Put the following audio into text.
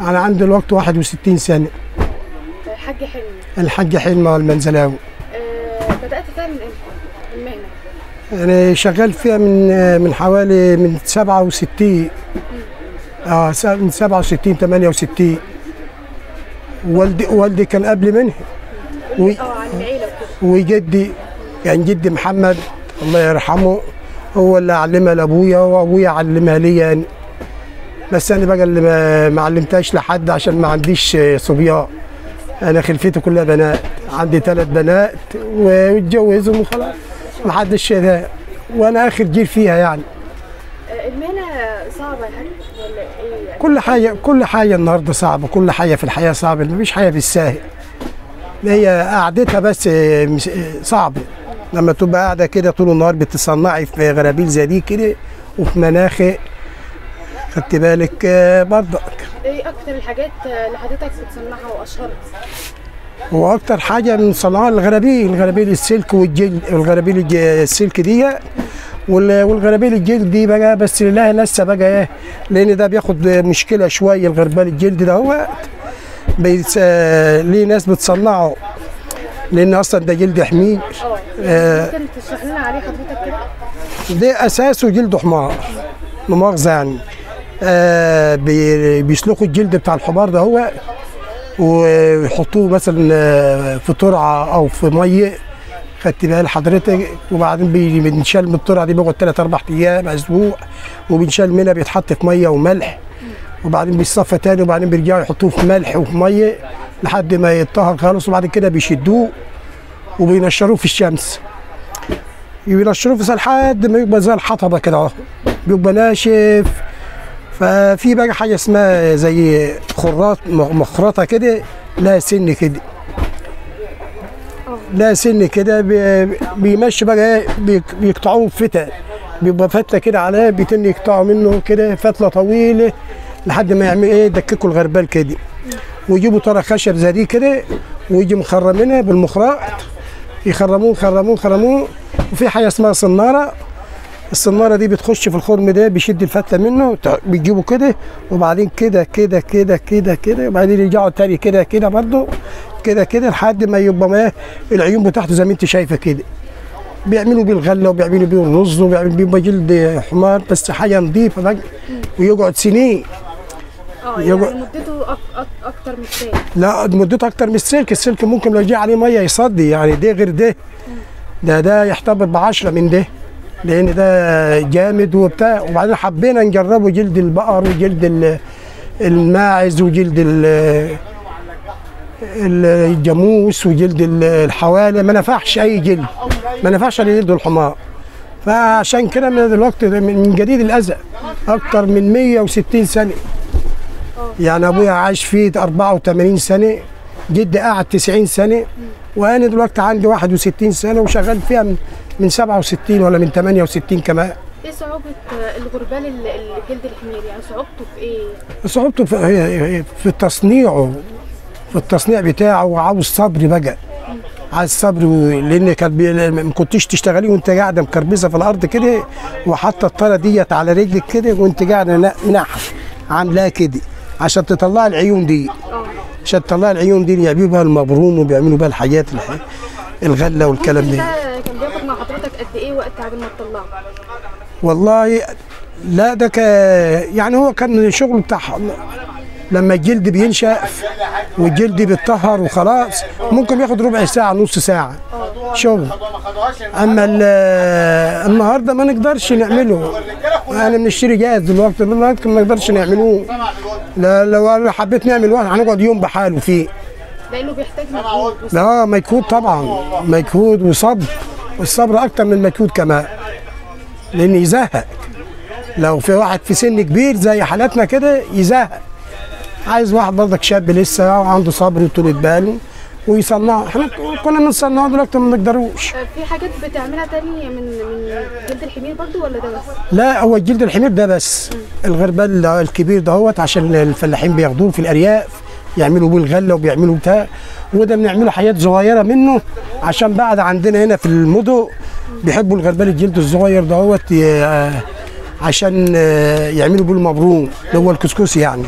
أنا عندي الوقت 61 سنة. حاج حلمي الحاج حلمي المنزلاوي آه، بدأت من إمتى؟ المهنه أنا شغال فيها من من حوالي من 67 آه من 67 68 والدي والدي كان قبل و- عن العيلة وكده. وجدي كان جدي محمد الله يرحمه هو اللي علمها لأبويا وأبويا علمها لي يعني. بس أنا بقى اللي ما- علمتهاش لحد عشان ما عنديش صبيان. أنا خلفيتي كلها بنات عندي ثلاث بنات واتجوزهم وخلاص ما حدش ده وأنا آخر جيل فيها يعني. آه، المهنة صعبة ولا إيه؟ كل حاجة كل حاجة النهارده صعبة كل حاجة في الحياة صعبة مفيش حاجة بالساهل. هي قعدتها بس مش- صعبة. لما تبقى قاعدة كده طول النهار بتصنعي في غرابيل زي دي كده وفي مناخ خدت بالك آه، برضك. إيه أكتر الحاجات اللي حضرتك بتصنعها وأشهرها؟ هو أكتر حاجة من صناعه الغرابيل الغرابيل السلك والجلد الغرابيل السلك دي وال- والغرابيل الجلد دي بقى بس لله لسه بقى إيه لأن ده بياخد مشكلة شوية الغربال الجلد ده هو بيس آه، ليه ناس بتصنعه. لأن أصلا ده جلد حمير. آه آه. ممكن تشرح لنا عليه حضرتك كده؟ ده أساسه جلد حمار مؤاخذة يعني. آه بي- بيسلخوا الجلد بتاع الحمار ده هو ويحطوه مثلا آه، في ترعه أو في مية. خدت بال حضرتك وبعدين بنشال من الترعه دي بيقعد ثلاث أربع أيام أسبوع وبنشال منها بيتحط في مية وملح. وبعدين بيصفى تاني وبعدين بيرجعوا يحطوه في ملح وفي مية لحد ما يتطهر خالص. وبعد كده بيشدوه وبينشروه في الشمس. بينشروه في لحد ما يبقى زي الحطبة كده أهو. بيبقى ناشف ففي بقى حاجة اسمها زي خراط مخرطة كده لها سن كده. لها سن كده بي- بيمشي بقى إيه بيقطعوه فتة. بيبقى فتله كده عليها بيتن يقطعوا منه كده فتلة طويلة لحد ما يعمل إيه يدككوا الغربال كده. ويجيبوا طرى خشب زي دي كده ويجي مخرمينها بالمخراط. يخرموه يخرموه يخرموه وفي حاجة اسمها صنارة. الصنارة دي بتخش في الخرم ده بيشد الفتلة منه بيجيبوا كده وبعدين كده كده كده كده كده وبعدين يرجعوا تاني كده كده برضه كده كده لحد ما يبقى ما العيون بتاعته زي ما انت شايفة كده. بيعملوا بيه الغلة وبيعملوا بيه الرز وبيعملوا بيه جلد حمار بس حاجة نظيفه ويقعد سنين. آه يعني مدته أك أك أكتر من الثاني لا مدته أكتر من السلك السلك ممكن لو جه عليه مية يصدي يعني ده غير ده. ده ده يحتفظ بعشرة من ده. لأن ده جامد وبتاع. وبعدين حبينا نجربه جلد البقر وجلد ال- الماعز وجلد ال- ال- الجاموس وجلد ال- الحوالي. ما نفعش أي جلد. ما نفعش الا جلد الحمار. فعشان كده من الوقت من جديد الازل أكتر من 160 سنة. يعني أبويا عاش فيه 84 سنة. جدي قعد 90 سنة. وأنا دلوقتي عندي 61 سنة وشغال فيها من من 67 ولا من 68 كمان. إيه صعوبة الغربال ال- الجلد الحمير؟ يعني صعوبته في إيه؟ صعوبته في, في تصنيعه في التصنيع بتاعه وعاوز صبر بقى. عايز صبر لأن كان. ما كنتش تشتغلي وانت قاعدة مكربسة في الأرض كده وحاطة الطاره ديت على رجلك كده وانت قاعدة منحه عاملاها كده عشان تطلع العيون دي. عشان تطلع العيون دي اللي يعملوا بها المبروم وبيعملوا بها الحاجات الح- الغلة والكلام ده. كان بياخد مع حضرتك قد إيه وقت قبل ما تطلعه والله لا ده ك يعني هو كان شغل بتاع لما الجلد بينشف والجلد بيتطهر وخلاص ممكن ياخد ربع ساعة نص ساعة شغل. أما ال- النهارده ما نقدرش نعمله. أنا بنشتري جاهز دلوقتي دلوقتي ما نقدرش نعملوه. لا لو حبيت نعمل واحد هنقعد يوم بحاله فيه. لأنه بيحتاج مجهود لا مجهود طبعا مجهود وصبر. والصبر أكتر من المجهود كمان لأن يزهق. لو في واحد في سن كبير زي حالاتنا كده يزهق. عايز واحد برضك شاب لسه وعنده صبر وطولة باله ويصنعه إحنا كنا بنصنعه دلوقتي ما نقدروش. آه، في حاجات بتعملها تاني من من جلد الحمير برضو ولا ده بس؟ لا هو الجلد الحمير ده بس. الغربال الكبير دهوت عشان الفلاحين بياخدوه في الأرياف يعملوا بيه الغله وبيعملوا بتاع. وده بنعمله حاجات صغيرة منه عشان بعد عندنا هنا في المدن بيحبوا الغربال الجلد الصغير دهوت ي- عشان آه، يعملوا بيه المبروم اللي هو الكسكسي يعني.